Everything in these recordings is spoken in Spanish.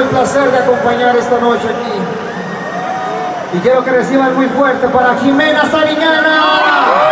el placer de acompañar esta noche aquí. Y quiero que reciban muy fuerte para Jimena Sariñana.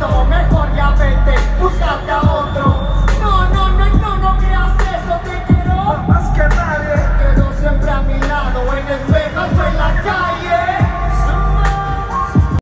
Como mejor ya pedí